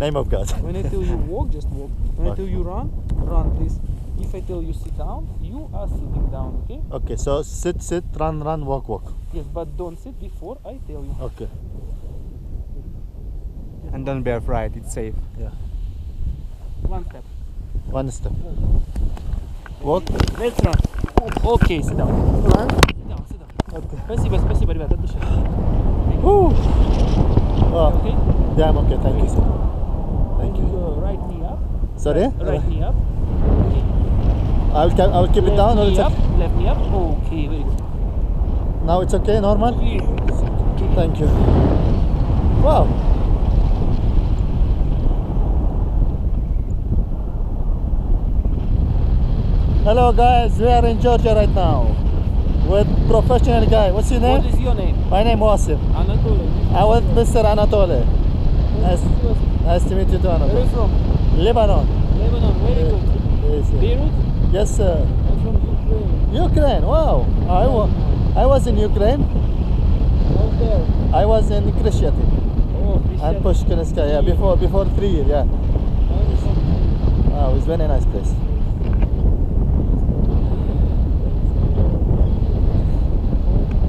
Name of God. When I tell you walk, just walk. When I Okay. tell you run, run, please. If I tell you sit down, you are sitting down, okay? Okay, so sit, sit, run, run, walk, walk. Yes, but don't sit before I tell you. Okay. And don't be afraid, it's safe. Yeah. One step. One step. Walk. Let's run. Okay, sit down. Run. Sit down, sit down. Okay. Спасибо, спасибо, ребята, от души. Woo. Oh, Okay? yeah, I'm okay. Thank you, sir. Thank you. your right knee up. Sorry? Right knee up. Okay. I will, I will keep it left down or knee it's up. okay? Left knee up. Okay, very good. Now it's okay, normal? Okay. Thank you. Wow. Hello guys, we are in Georgia right now with professional guy. What's your name? is your name? My name Wasim. Anatoly. I with Mr. Anatoly. Nice, nice to meet you too, Where are you from? Lebanon. Lebanon. Very good. Yes, sir. Beirut? yes sir. I'm from Ukraine. Ukraine. Wow. I, wa- I was in Ukraine. Out there. I was in Khrushchev Oh, and Christian. Pushkinskaya. Yeah, before before three years. Yeah. Oh, from- Wow, it's very nice place.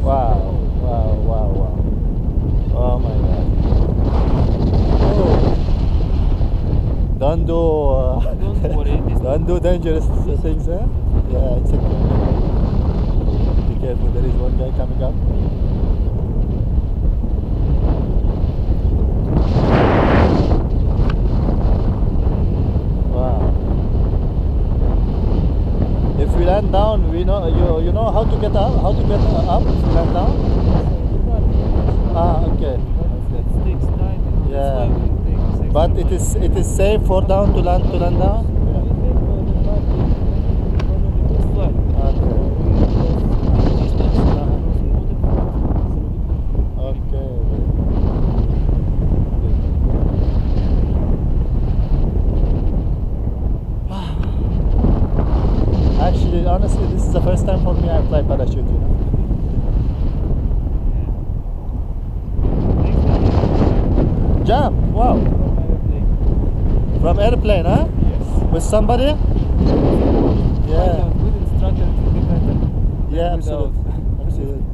Wow, wow, wow, wow. Oh my god. Oh. Don't do. Uh, Don't worry, don't do dangerous things, huh? Yeah, okay. Be careful, there is one guy coming up. Wow. If we land down, we know you you know how to get up. How to get up if we land down? Ah, okay. That takes time. That's Yeah. why we take six But it is it is safe for down to land to land down. Okay. Okay. Actually, honestly, this is the first time for me I fly parachute. You know. Jump! Wow! From airplane, huh? Yes. With somebody? Yeah. With instructor, will be better. Yeah, absolutely. Absolutely.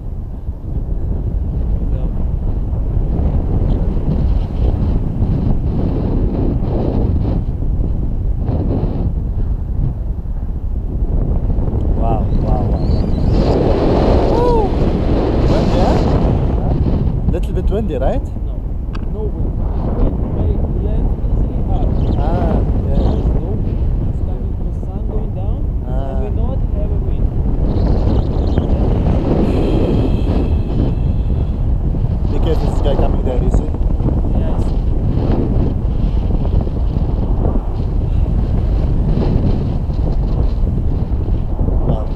Wow, wow, wow. Woo! Windy, huh? Little bit windy, right? No wind. Wind may land easily hard. Ah, There yeah. is no wind. It's coming from sun going down, and we Ah. not have a wind. Be careful, this guy coming there, you see? Yeah, I see. Wow.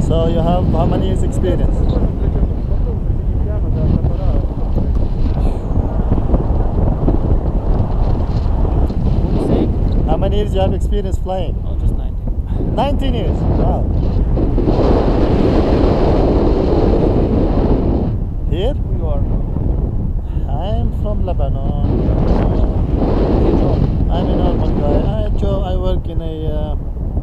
So you have how many years experience? What do you say? How many years you have experience flying? Oh, just 19. 19 years. Wow. Here? Who you are? I'm from Lebanon. Job. I'm a normal guy. I jo- I work in a uh,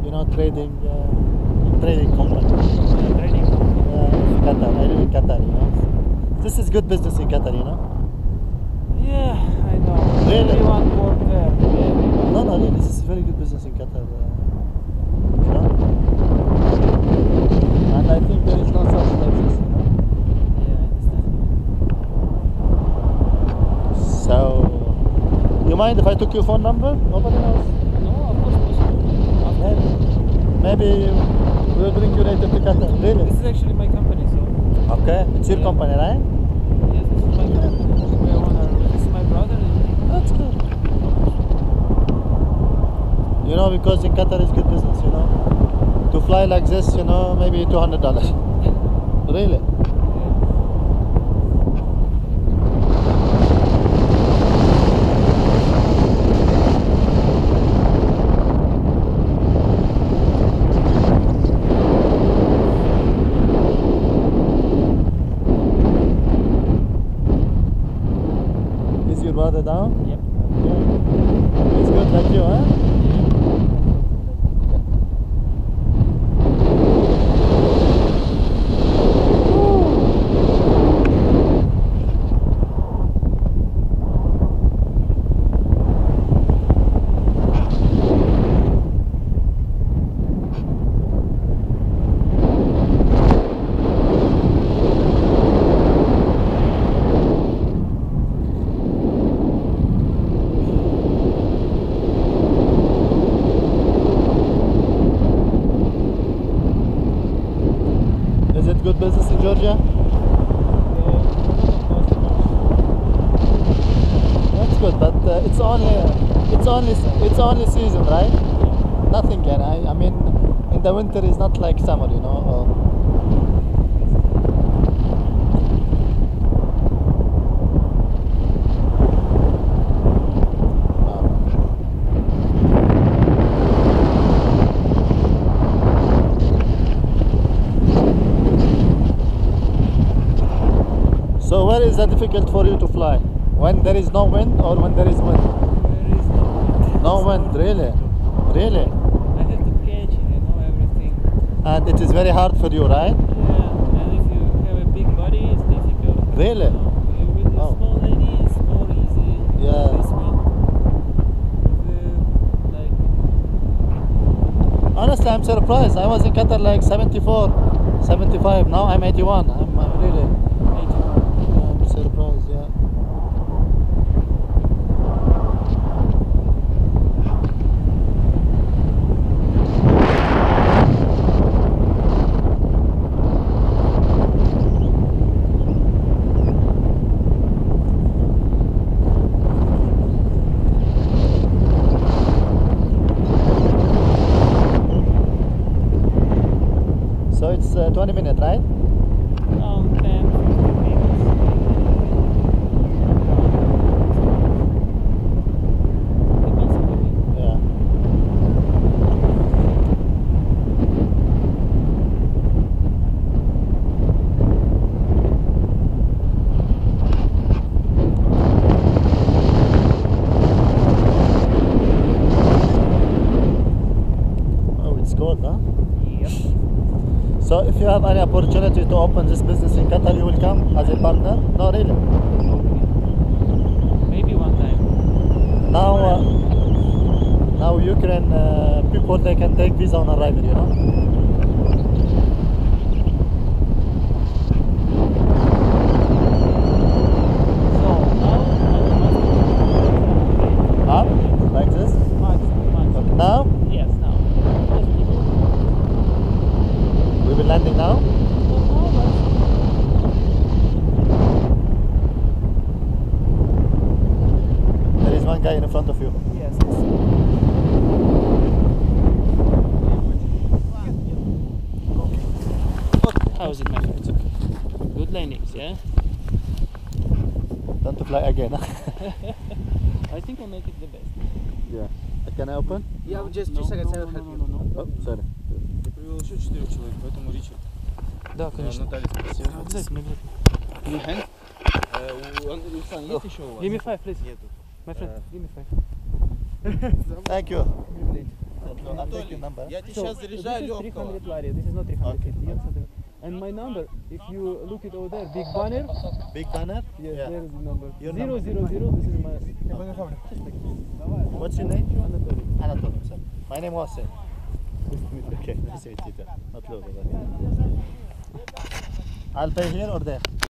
you know trading uh, trading company. Yeah, training. Uh, in Qatar. I live in Qatar. You know. This is good business in Qatar. You know. Yeah, I know. Really? Everyone work there. Everyone. No, no, really, this is very good business in Qatar. Uh, you know. And I think there is no such this. You know. Yeah, So, you mind if I took your phone number? Nobody knows. No, of course possible. After Maybe we'll bring you later to Qatar. Really? This is actually my company, so Okay. It's your Yeah. company, right? know, because in Qatar it's good business, you know. To fly like this, you know, maybe $200. really? Is your brother down? Is it good business in Georgia? That's good, but uh, it's only it's only it's only season, right? Nothing, can I? I mean, in the winter is not like summer, you know. Or, So where is that difficult for you to fly? When there is no wind or when there is wind? There is no wind. No wind, really? Really? I have to catch it, I know everything. And it is very hard for you, right? Yeah, and if you have a big body, it's difficult. Really? Know, with a Oh. small lady, it's more easy. Yeah. Wind. The, like, Honestly, I'm surprised. I was in Qatar like 74, 75. Now I'm 81. I'm, I'm really, I'm surprised. Yeah. So it's uh, 20 minutes, right? around 10, 15 minutes. Depends on the wind. Yeah. Oh, it's cold, huh? Yep. So if you have any opportunity to open this business in Qatar, you will come as a partner? No, really. Maybe one time. Now, uh, now Ukraine uh, people they can take visa on arrival, you know. Yeah? Don't to fly again. I think I'll make it the best. yeah. Can I open? Я No, just no, two seconds, no, I no, no, you. no, no. Oh, sorry. Я привел еще четырех человек, поэтому Ричард. Да, Э, конечно. Наталья, спасибо. Обязательно, обязательно. You hand? Э, у Ан- у Руслана есть еще у вас? Give me five, please. Нету. My friend, Uh, give me five. Thank you. Number. я тебе So, сейчас this заряжаю is легкого. 300 lari. This is not 350. Okay. Yeah, something. And my number, if you look it over there, big banner. Big banner. Yes, Yeah. there is the number. Your Zero number. zero zero. This is my. What's your name? Anatoly. Anatoly. sir. My name was Hussein. Okay, nice to meet you. too. Not loaded. I'll pay here or there.